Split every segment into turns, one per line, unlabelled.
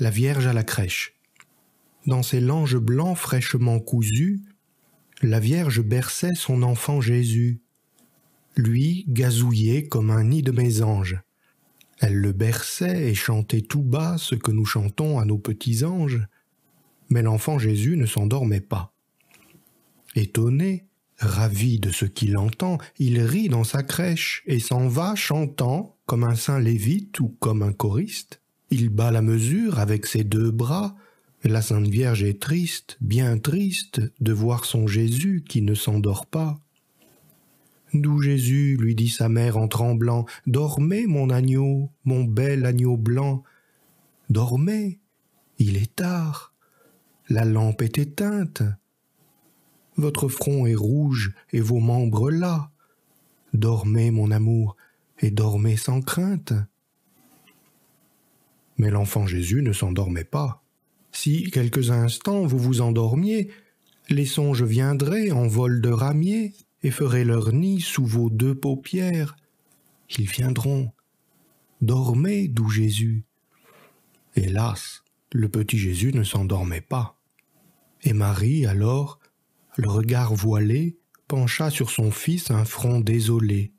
la Vierge à la crèche. Dans ses langes blancs fraîchement cousus, la Vierge berçait son enfant Jésus. Lui gazouillait comme un nid de mésanges. Elle le berçait et chantait tout bas ce que nous chantons à nos petits anges. Mais l'enfant Jésus ne s'endormait pas. Étonné, ravi de ce qu'il entend, il rit dans sa crèche et s'en va chantant comme un saint lévite ou comme un choriste. Il bat la mesure avec ses deux bras. La Sainte Vierge est triste, bien triste, de voir son Jésus qui ne s'endort pas. D'où Jésus, lui dit sa mère en tremblant, Dormez, mon agneau, mon bel agneau blanc. Dormez, il est tard, la lampe est éteinte. Votre front est rouge et vos membres là. Dormez, mon amour, et dormez sans crainte. Mais l'enfant Jésus ne s'endormait pas. Si quelques instants vous vous endormiez, les songes viendraient en vol de ramier et feraient leur nid sous vos deux paupières. Ils viendront. Dormez, doux Jésus. Hélas, le petit Jésus ne s'endormait pas. Et Marie, alors, le regard voilé, pencha sur son fils un front désolé.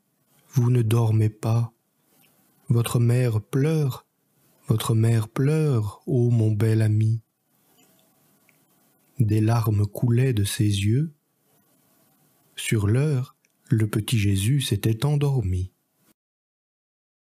Vous ne dormez pas. Votre mère pleure, votre mère pleure, ô mon bel ami. Des larmes coulaient de ses yeux. Sur l'heure, le petit Jésus s'était endormi.